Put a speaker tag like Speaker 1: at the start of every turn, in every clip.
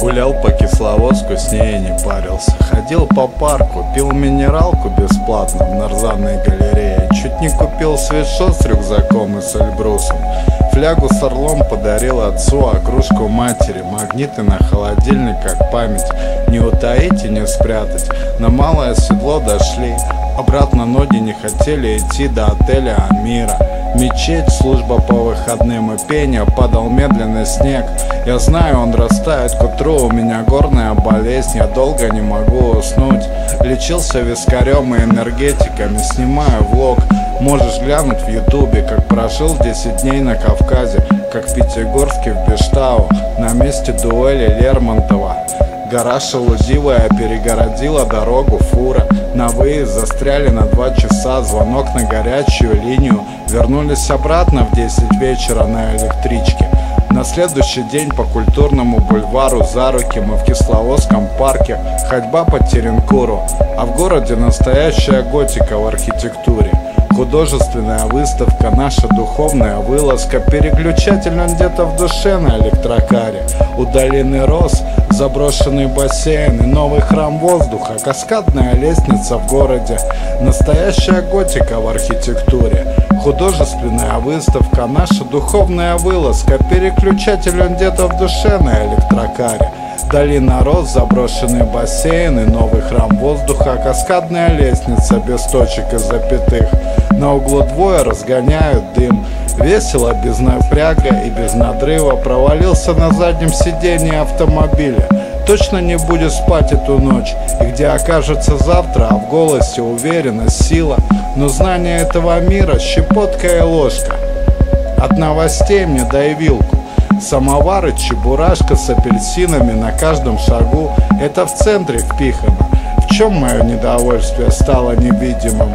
Speaker 1: Гулял по Кисловодску, с ней не парился. Ходил по парку, пил минералку бесплатно В нарзанной галерее. Чуть не купил свитшот с рюкзаком и с Эльбрусом. Флягу с орлом подарил отцу, а кружку матери. Магниты на холодильник, как память. Не утаить и не спрятать. На малое седло дошли. Обратно ноги не хотели идти до отеля Амира Мечеть, служба по выходным и пение Падал медленный снег. Я знаю, он растает к утру У меня горная болезнь, я долго не могу уснуть. Лечился вискарем и энергетиками Снимаю влог. Можешь глянуть в ютубе, как прожил 10 дней на Кавказе Как в Пятигорске в Бештау На месте дуэли Лермонтова. Гора шелудивая перегородила дорогу фура На выезд застряли на два часа Звонок на горячую линию. Вернулись обратно в 10 вечера на электричке. На следующий день по культурному бульвару за руки мы в Кисловодском парке. Ходьба по Теренкуру. А в городе настоящая готика в архитектуре Художественная выставка, наша духовная вылазка Переключатель он где-то в душе на электрокаре. Удаленный роз, заброшенный бассейн и новый храм воздуха Каскадная лестница в городе. Настоящая готика в архитектуре. Художественная выставка, наша духовная вылазка Переключатель он где-то в душе на электрокаре. Долина роз, заброшенный бассейн и новый храм воздуха Каскадная лестница без точек и запятых На углу двое разгоняют дым. Весело, без напряга и без надрыва Провалился на заднем сиденье автомобиля. Точно не будет спать эту ночь. И где окажется завтра, а в голосе уверенность, сила. Но знание этого мира, щепотка и ложка. От новостей мне дай вилку. Самовары, чебурашка с апельсинами на каждом шагу. Это в центре впихано. В чем мое недовольствие стало невидимым?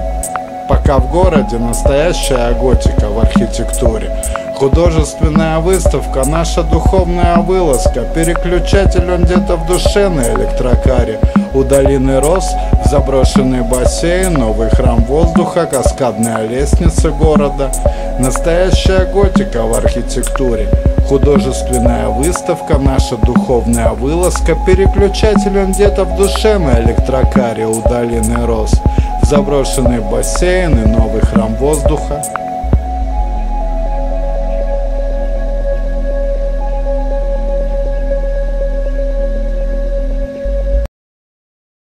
Speaker 1: Пока в городе настоящая готика в архитектуре. Художественная выставка, наша духовная вылазка Переключатель он где-то в душе на электрокаре. У долины роз заброшенный бассейн Новый храм воздуха, каскадная лестница города. Настоящая готика в архитектуре. Художественная выставка, наша духовная вылазка Переключатель он где-то в душе на электрокаре у долины роз Заброшенный бассейн и новый храм воздуха